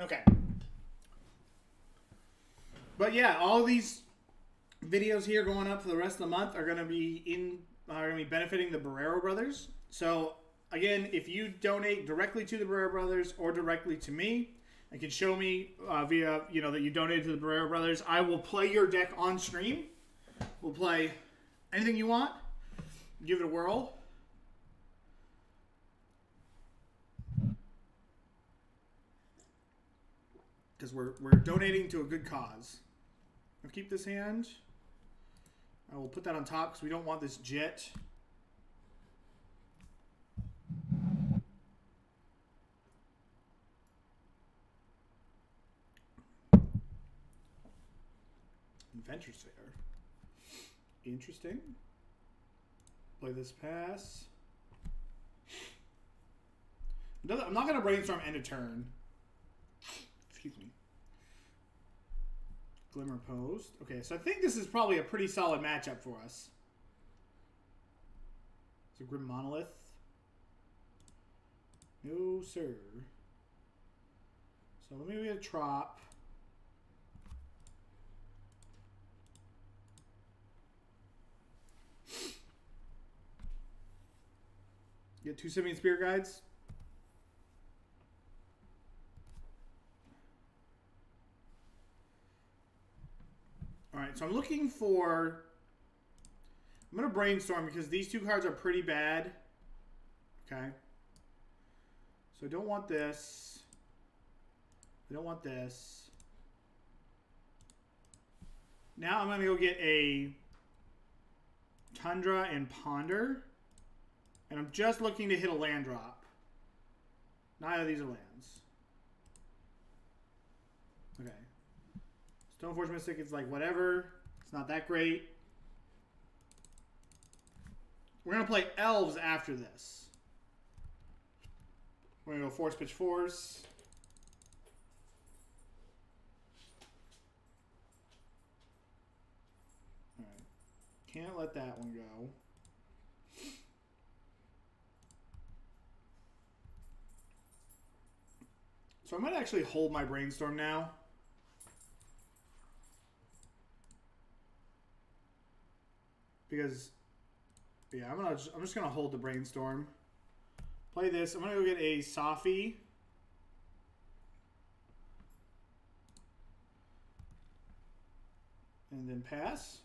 Okay. Yeah, all these videos here going up for the rest of the month are going to be in are going to be benefiting the Barreiro brothers. So again, if you donate directly to the Barreiro brothers or directly to me, and can show me uh, via you know that you donated to the Barreiro brothers, I will play your deck on stream. We'll play anything you want. Give it a whirl. because we're, we're donating to a good cause. Keep this hand. I will put that on top because we don't want this jet. Adventure Fair. Interesting. Play this pass. I'm not going to brainstorm end of turn. Excuse me. Glimmerpost. Okay, so I think this is probably a pretty solid matchup for us. It's a Grim Monolith. No, sir. So let me get a Trop. Get two Simian Spirit Guides. All right, so I'm looking for. I'm going to brainstorm because these two cards are pretty bad. Okay. So I don't want this. I don't want this. Now I'm going to go get a Tundra and Ponder. And I'm just looking to hit a land drop. Neither of these are lands. Okay. Stoneforge Mystic is like whatever. It's not that great. We're going to play Elves after this. We're going to go Force Pitch Force. Alright. Can't let that one go. So I might actually hold my brainstorm now. Because, yeah, I'm gonna. I'm just gonna hold the brainstorm. Play this. I'm gonna go get a Safi. And then pass.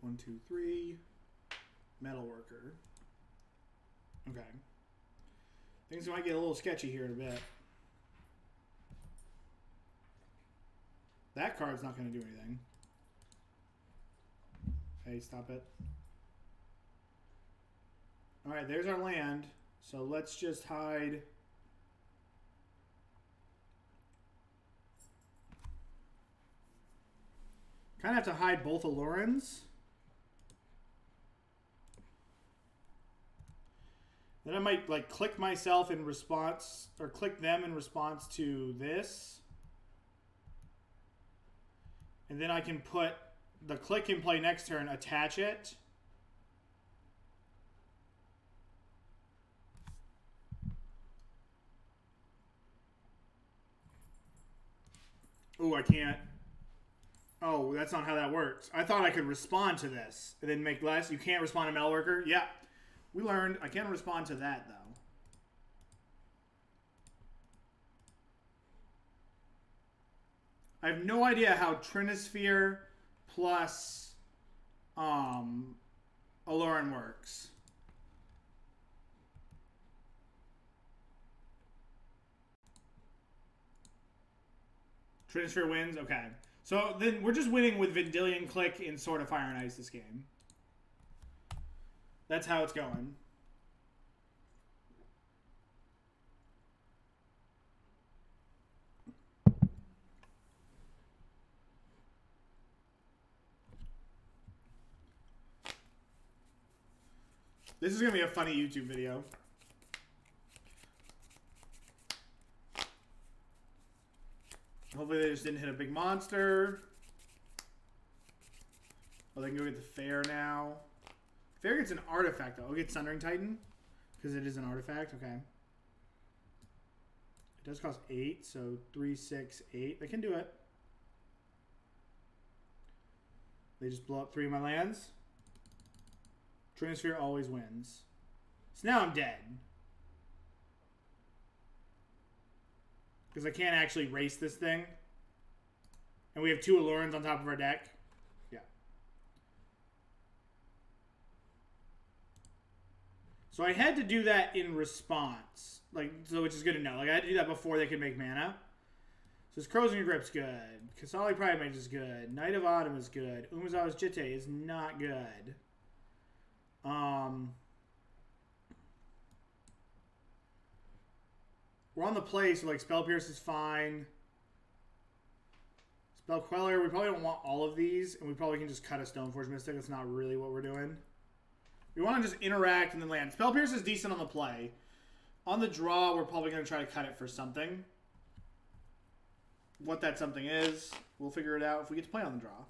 One, two, three. Metalworker. Okay. Things might get a little sketchy here in a bit. That card's not going to do anything. Hey, stop it. Alright, there's our land. So let's just hide... Kind of have to hide both Alurens. Then I might like Clique myself in response or Clique them in response to this. And then I can put the Clique and play next turn, attach it. Oh, I can't. Oh, that's not how that works. I thought I could respond to this and then make less. You can't respond to Metalworker? Yeah. We learned. I can't respond to that, though. I have no idea how Trinisphere plus um, Aluren works. Trinisphere wins? Okay. So then we're just winning with Vendilion Clique in Sword of Fire and Ice this game. That's how it's going. This is to be a funny YouTube video. Hopefully they just didn't hit a big monster. Oh, they can go get the fair now. Fair gets an artifact, though. I'll get Sundering Titan. Because it is an artifact. Okay. It does cost 8, so three, six, eight. They can do it. They just blow up three of my lands. Trinisphere always wins. So now I'm dead. Because I can't actually race this thing. And we have two Alurens on top of our deck. Yeah. So I had to do that in response, like so, which is good to know. Like I had to do that before they could make mana. So his Krosan Grip's good. Qasali Pridemage is good. Knight of Autumn is good. Umezawa's Jitte is not good. Um, we're on the play, so like Spell Pierce is fine. Spell Queller, we probably don't want all of these, and we probably can just cut a Stoneforge Mystic. That's not really what we're doing. We want to just interact and then land. Spell Pierce is decent on the play. On the draw, we're probably going to try to cut it for something. What that something is, we'll figure it out if we get to play on the draw.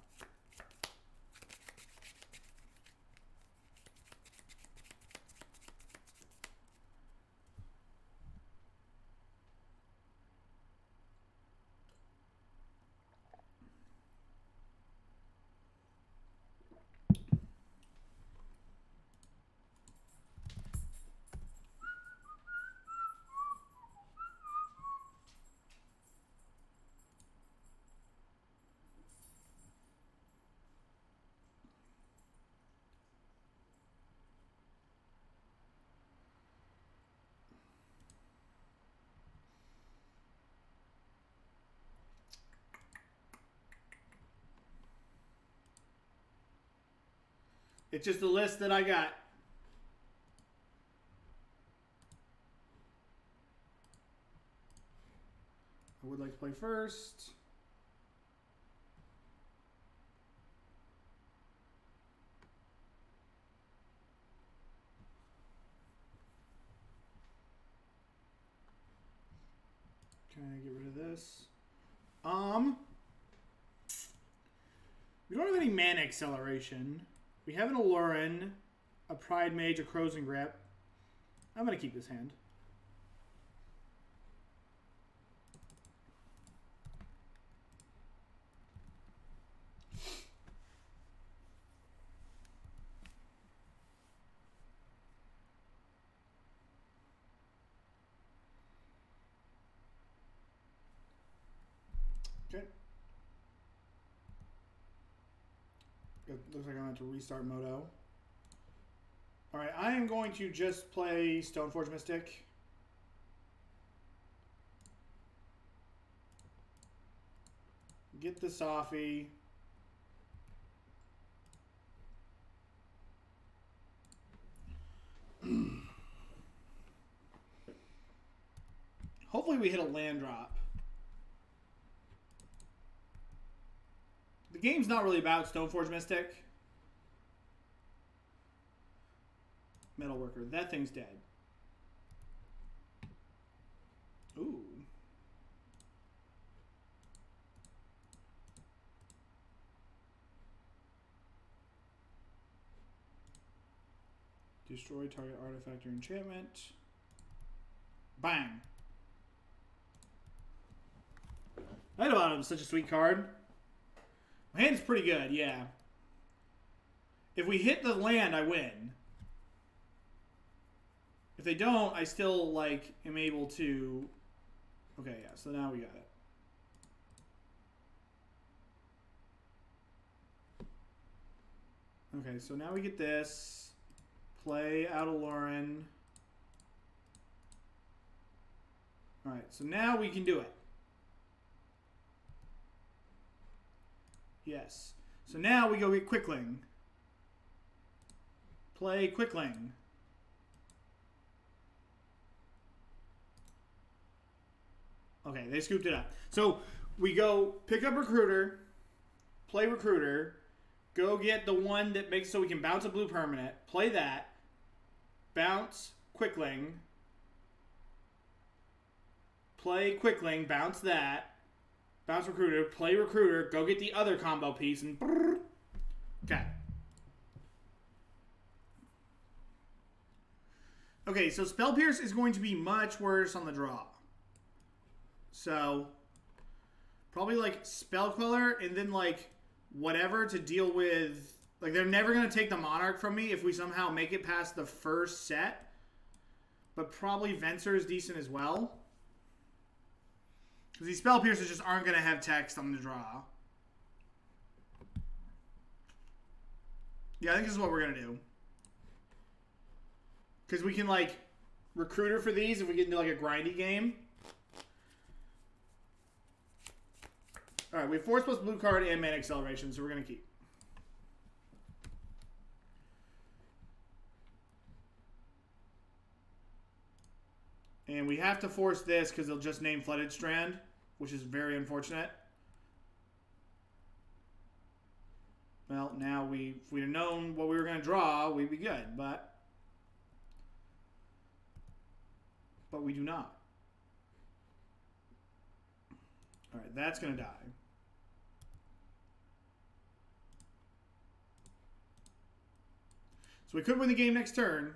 It's just a list that I got. I would like to play first. Can I get rid of this? Um, we don't have any mana acceleration. We have an Aluren, a Pridemage, a Krosan Grip. I'm going to keep this hand. It looks like I'm going to to restart Moto. Alright, I am going to just play Stoneforge Mystic. Get the Sophy. Hopefully we hit a land drop. The game's not really about Stoneforge Mystic. Metalworker. That thing's dead. Ooh. Destroy target artifact or enchantment. Bang. Knight of Autumn, such a sweet card. My hand's pretty good, yeah. If we hit the land, I win. If they don't, I still, like, am able to... Okay, yeah, so now we got it. Okay, so now we get this. Play out Aluren. Alright, so now we can do it. Yes. So now we go get Quickling. Play Quickling. Okay, they scooped it up. So we go pick up Recruiter, play Recruiter, go get the one that makes so we can bounce a blue permanent, play that, bounce Quickling, play Quickling, bounce that, Bounce recruiter, play recruiter, go get the other combo piece, and brrr. okay. Okay, so Spell Pierce is going to be much worse on the draw. So, probably like Spell Queller and then like whatever to deal with. Like, they're never going to take the Monarch from me if we somehow make it past the first set. But probably Venser is decent as well. Because these Spell Pierces just aren't going to have text on the draw. Yeah, I think this is what we're going to do. Because we can, like, recruiter for these if we get into, like, a grindy game. Alright, we have Force plus blue card and mana acceleration, so we're going to keep. And we have to force this because they'll just name Flooded Strand, which is very unfortunate. Well, now we, if we'd have known what we were going to draw, we'd be good, but... But we do not. Alright, that's going to die. So we could win the game next turn.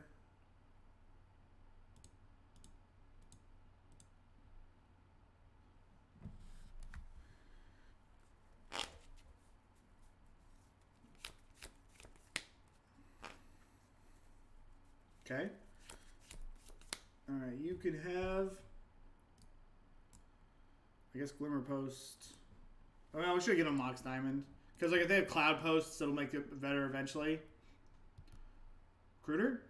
Okay. All right, you could have. I guess Glimmerpost. Oh, I mean, we should get a Mox Diamond because like if they have Cloudposts, it'll make it better eventually. Cruder.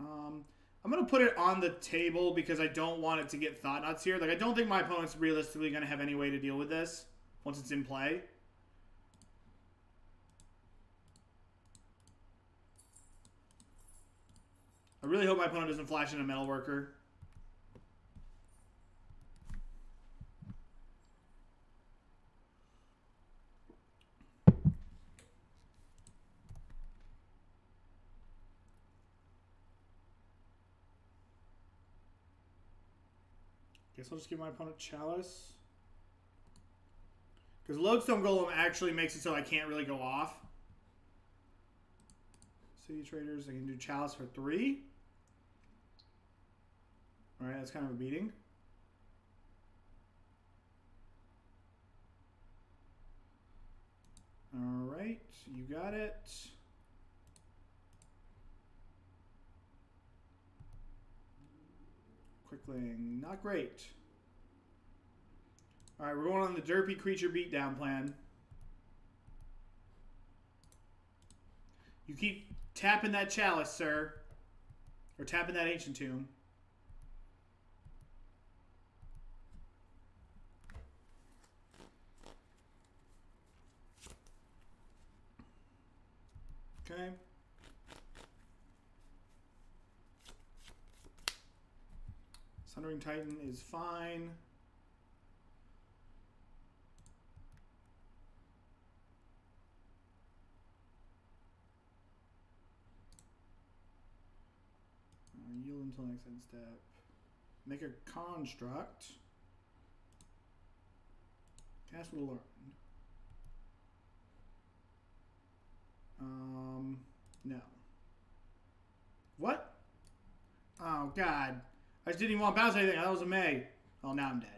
Um, I'm gonna put it on the table because I don't want it to get Thought-Knots here. Like I don't think my opponent's realistically gonna have any way to deal with this once it's in play. I really hope my opponent doesn't flash in a Metalworker. I'll just give my opponent Chalice. Because Lodestone Golem actually makes it so I can't really go off. City Traders, I can do Chalice for three. All right, that's kind of a beating. All right, you got it. Quickling, not great. All right, we're going on the Derpy Creature Beatdown plan. You keep tapping that chalice, sir. Or tapping that ancient tomb. Okay. Sundering Titan is fine. Yield until next end step. Make a construct. Cast Aluren. Um, no. What? Oh, God. I just didn't even want to bounce anything. That was a May. Oh, now I'm dead.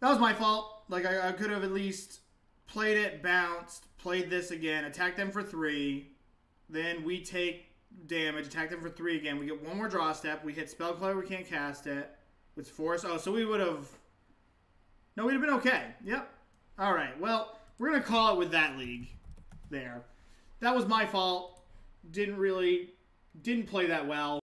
That was my fault. Like, I, I could have at least played it, bounced, played this again, attacked them for three. Then we take damage, attack them for three again. We get one more draw step. We hit Spell Queller, we can't cast it. It's force. Oh, so we would have... No, we'd have been okay. Yep. All right. Well, we're going to call it with that league there. That was my fault. Didn't really, didn't play that well.